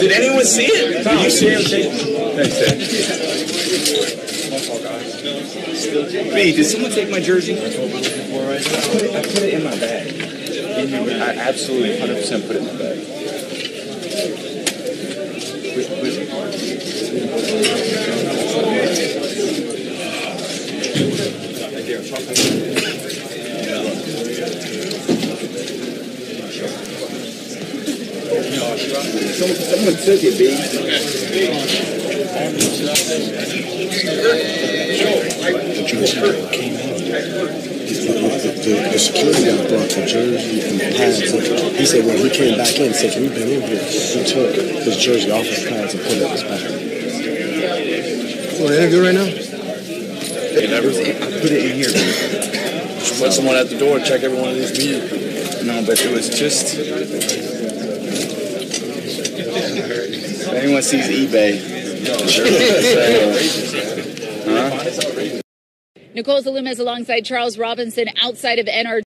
Did anyone see it? Did you see it? Thanks, Dad. B, did someone take my jersey? I put it, I put it in my bag. In your bag. I absolutely 100% put it in my bag. Where's- where's- Someone, someone took it, B. The jersey. The, the, the security guy brought the jersey and the pads. He said when he came back in, said we've been in here, he took his jersey off his pads and put it in his bag. Want an interview right now? I put it in here. B. Put someone at the door, check every one of these meetings. No, but it was just. If anyone sees eBay, Nicole Zaloumis alongside Charles Robinson outside of NR.